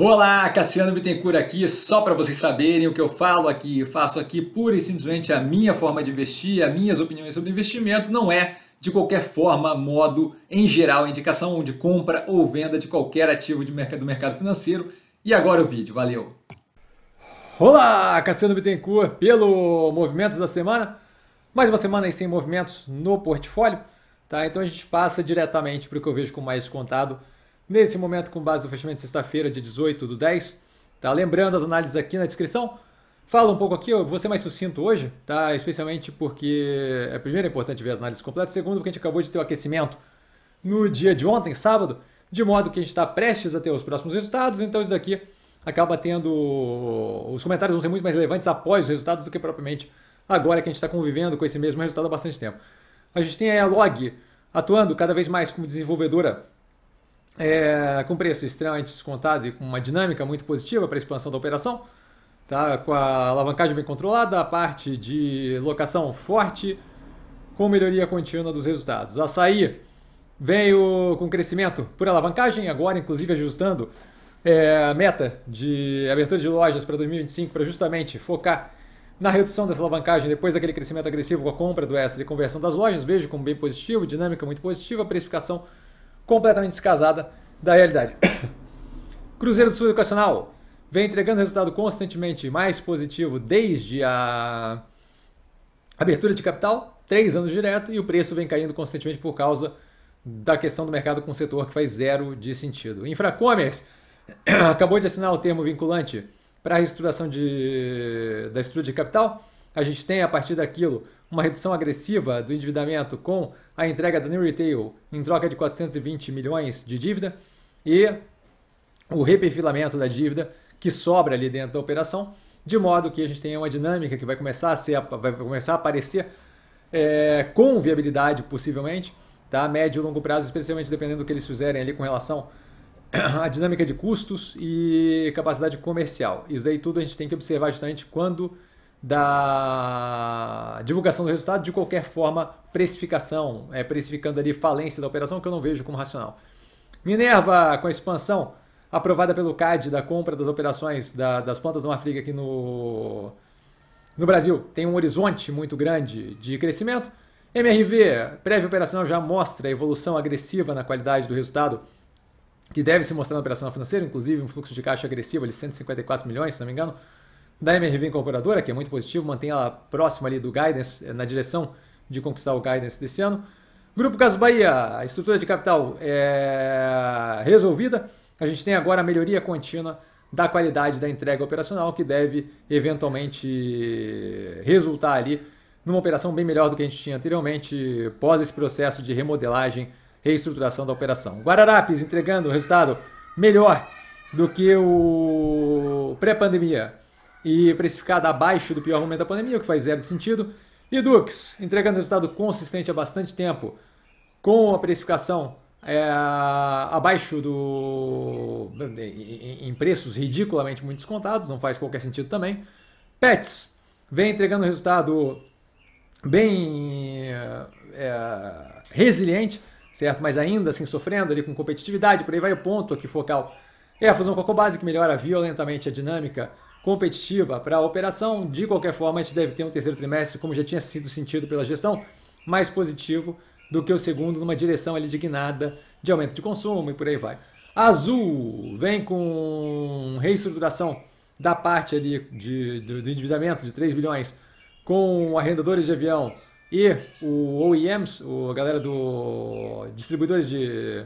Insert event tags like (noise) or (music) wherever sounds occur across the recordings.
Olá, Cassiano Bittencourt aqui, só para vocês saberem o que eu falo aqui, faço aqui pura e simplesmente a minha forma de investir, as minhas opiniões sobre investimento, não é de qualquer forma, modo, em geral, indicação de compra ou venda de qualquer ativo de mercado, do mercado financeiro. E agora o vídeo, valeu! Olá, Cassiano Bittencourt, pelo Movimentos da Semana. Mais uma semana aí sem movimentos no portfólio, tá? Então a gente passa diretamente para o que eu vejo com mais contado nesse momento com base no fechamento de sexta-feira, de 18 do 10. Tá? Lembrando as análises aqui na descrição. Fala um pouco aqui, eu vou ser mais sucinto hoje, tá? especialmente porque, é, primeiro, é importante ver as análises completas, segundo, porque a gente acabou de ter o aquecimento no dia de ontem, sábado, de modo que a gente está prestes a ter os próximos resultados, então isso daqui acaba tendo. Os comentários vão ser muito mais relevantes após os resultados do que propriamente agora que a gente está convivendo com esse mesmo resultado há bastante tempo. A gente tem a Log atuando cada vez mais como desenvolvedora é, com preço extremamente descontado e com uma dinâmica muito positiva para a expansão da operação, tá? com a alavancagem bem controlada, a parte de locação forte, com melhoria contínua dos resultados. A Açaí veio com crescimento por alavancagem, agora inclusive ajustando é, a meta de abertura de lojas para 2025 para justamente focar na redução dessa alavancagem depois daquele crescimento agressivo com a compra do extra e conversão das lojas. Vejo como bem positivo, dinâmica muito positiva, precificação completamente descasada da realidade. (coughs) Cruzeiro do Sul Educacional vem entregando resultado constantemente mais positivo desde a abertura de capital, três anos direto, e o preço vem caindo constantemente por causa da questão do mercado com o setor que faz zero de sentido. Infracommerce (coughs) acabou de assinar o termo vinculante para a reestruturação de, da estrutura de capital. A gente tem, a partir daquilo, uma redução agressiva do endividamento com a entrega da New Retail em troca de 420 milhões de dívida e o reperfilamento da dívida que sobra ali dentro da operação, de modo que a gente tenha uma dinâmica que vai começar a, ser, vai começar a aparecer é, com viabilidade, possivelmente, tá? médio e longo prazo, especialmente dependendo do que eles fizerem ali com relação à dinâmica de custos e capacidade comercial. Isso daí tudo a gente tem que observar justamente quando da divulgação do resultado, de qualquer forma, precificação, é, precificando ali falência da operação, que eu não vejo como racional. Minerva, com a expansão aprovada pelo CAD da compra das operações da, das plantas da Marfrig aqui no, no Brasil, tem um horizonte muito grande de crescimento. MRV, prévia operacional, já mostra a evolução agressiva na qualidade do resultado, que deve se mostrar na operação financeira, inclusive um fluxo de caixa agressivo de 154 milhões, se não me engano da MRV Incorporadora, que é muito positivo, mantém ela próxima ali do guidance, eh, na direção de conquistar o guidance desse ano. Grupo Caso Bahia, a estrutura de capital é resolvida. A gente tem agora a melhoria contínua da qualidade da entrega operacional, que deve eventualmente resultar ali numa operação bem melhor do que a gente tinha anteriormente, pós esse processo de remodelagem, reestruturação da operação. Guararapes entregando resultado melhor do que o pré-pandemia e precificada abaixo do pior momento da pandemia, o que faz zero sentido. E Dux, entregando resultado consistente há bastante tempo, com a precificação é, abaixo do. Em preços ridiculamente muito descontados, não faz qualquer sentido também. Pets vem entregando resultado bem é, resiliente, certo? Mas ainda assim sofrendo ali com competitividade, por aí vai o ponto aqui focal. É a fusão com a Cobase que melhora violentamente a dinâmica competitiva para a operação. De qualquer forma, a gente deve ter um terceiro trimestre, como já tinha sido sentido pela gestão, mais positivo do que o segundo, numa direção ali de guinada de aumento de consumo e por aí vai. Azul vem com reestruturação da parte ali de, do endividamento de 3 bilhões com arrendadores de avião e o OEMs, a galera do distribuidores de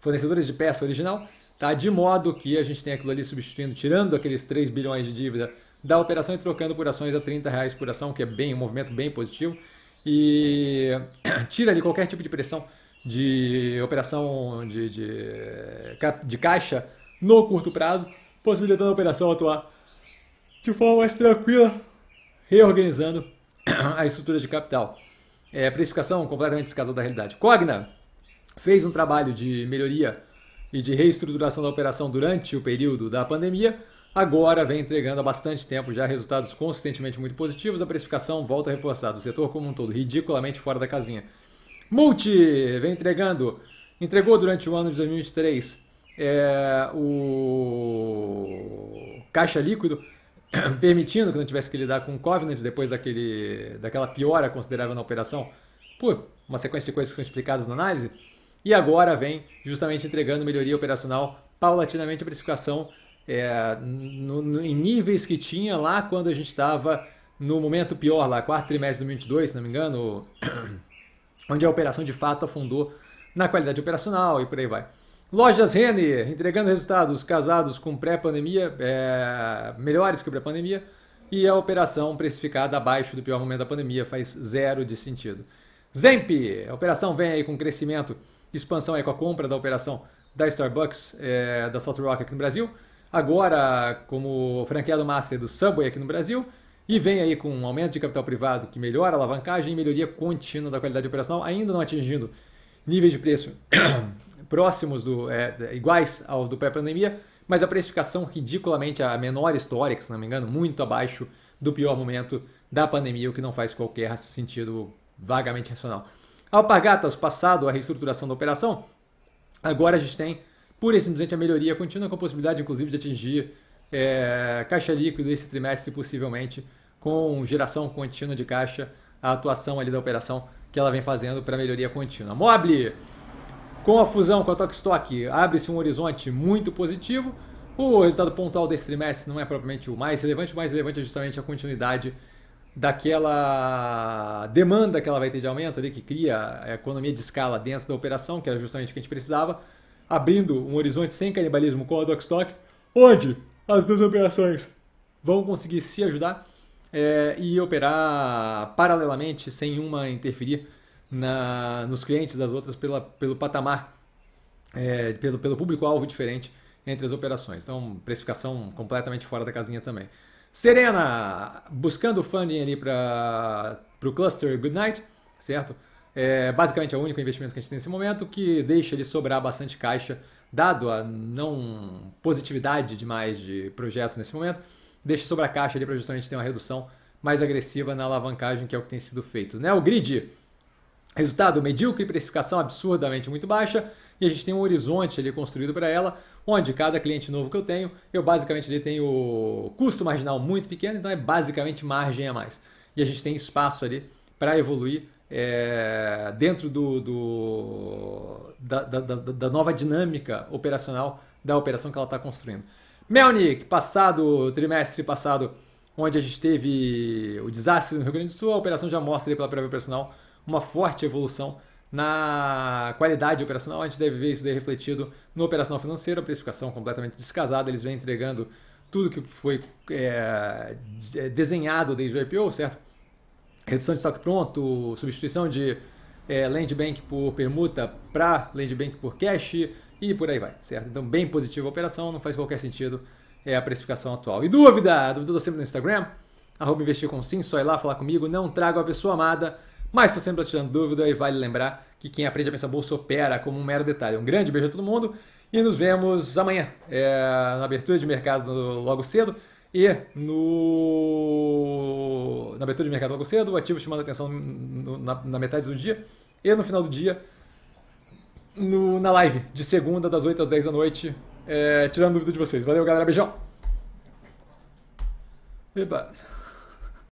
fornecedores de peça original, tá? de modo que a gente tem aquilo ali substituindo, tirando aqueles 3 bilhões de dívida da operação e trocando por ações a 30 reais por ação, que é bem um movimento bem positivo. E (clears throat) tira ali qualquer tipo de pressão de operação de, de, de caixa no curto prazo, possibilitando a operação atuar de forma mais tranquila, reorganizando (clears throat) a estrutura de capital. É, precificação completamente descasada da realidade. Cogna fez um trabalho de melhoria e de reestruturação da operação durante o período da pandemia, agora vem entregando há bastante tempo já resultados consistentemente muito positivos. A precificação volta a reforçar, o setor como um todo, ridiculamente fora da casinha. Multi vem entregando, entregou durante o ano de 2023 é, o caixa líquido, (coughs) permitindo que não tivesse que lidar com o Covenant depois daquele, daquela piora considerável na operação, por uma sequência de coisas que são explicadas na análise. E agora vem justamente entregando melhoria operacional paulatinamente a precificação é, no, no, em níveis que tinha lá quando a gente estava no momento pior, lá, quarto trimestre de 2022, se não me engano, (clears throat) onde a operação de fato afundou na qualidade operacional e por aí vai. Lojas Renner entregando resultados casados com pré-pandemia, é, melhores que pré-pandemia, e a operação precificada abaixo do pior momento da pandemia faz zero de sentido. Zemp, a operação vem aí com crescimento, expansão aí com a compra da operação da Starbucks, é, da Salt Rock aqui no Brasil, agora como franqueado master do Subway aqui no Brasil, e vem aí com um aumento de capital privado que melhora a alavancagem e melhoria contínua da qualidade operacional, ainda não atingindo níveis de preço (coughs) próximos do é, iguais ao do pré-pandemia, mas a precificação ridiculamente a menor histórica, se não me engano, muito abaixo do pior momento da pandemia, o que não faz qualquer sentido vagamente racional. Alpargatas, passado a reestruturação da operação, agora a gente tem pura e simplesmente a melhoria contínua com a possibilidade, inclusive, de atingir é, caixa líquido esse trimestre, possivelmente, com geração contínua de caixa, a atuação ali da operação que ela vem fazendo para melhoria contínua. Mobile, com a fusão com a Tokstok, abre-se um horizonte muito positivo. O resultado pontual desse trimestre não é propriamente o mais relevante, o mais relevante é justamente a continuidade daquela demanda que ela vai ter de aumento ali, que cria a economia de escala dentro da operação, que era justamente o que a gente precisava, abrindo um horizonte sem canibalismo com a Dockstock, onde as duas operações vão conseguir se ajudar é, e operar paralelamente, sem uma interferir na, nos clientes das outras pela, pelo patamar, é, pelo, pelo público-alvo diferente entre as operações. Então, precificação completamente fora da casinha também. Serena, buscando funding ali para o cluster Goodnight, certo? É basicamente é o único investimento que a gente tem nesse momento, que deixa ele sobrar bastante caixa, dado a não positividade demais de projetos nesse momento, deixa sobrar caixa ali para justamente ter uma redução mais agressiva na alavancagem, que é o que tem sido feito. Né? O grid, resultado medíocre, precificação absurdamente muito baixa, e a gente tem um horizonte ali construído para ela, onde cada cliente novo que eu tenho, eu basicamente ali tenho custo marginal muito pequeno, então é basicamente margem a mais. E a gente tem espaço ali para evoluir é, dentro do, do da, da, da, nova dinâmica operacional da operação que ela está construindo. Melnik, passado, trimestre passado, onde a gente teve o desastre no Rio Grande do Sul, a operação já mostra pela prévia operacional uma forte evolução na qualidade operacional, a gente deve ver isso daí refletido no operação financeira, precificação completamente descasada, eles vêm entregando tudo que foi é, desenhado desde o IPO, certo? Redução de estoque pronto, substituição de é, land bank por permuta para land bank por cash e por aí vai, certo? Então, bem positiva a operação, não faz qualquer sentido é, a precificação atual. E dúvida? Dúvida sempre no Instagram, arroba investir com sim, só ir lá falar comigo, não trago a pessoa amada, mas estou sempre tirando dúvida e vale lembrar que quem aprende a pensar bolsa opera como um mero detalhe. Um grande beijo a todo mundo e nos vemos amanhã é, na abertura de mercado logo cedo e no na abertura de mercado logo cedo, o ativo chamando a atenção no, na, na, metade do dia e no final do dia no, na live de segunda das 8 às 10 da noite, é, tirando dúvida de vocês. Valeu, galera, beijão! Eba.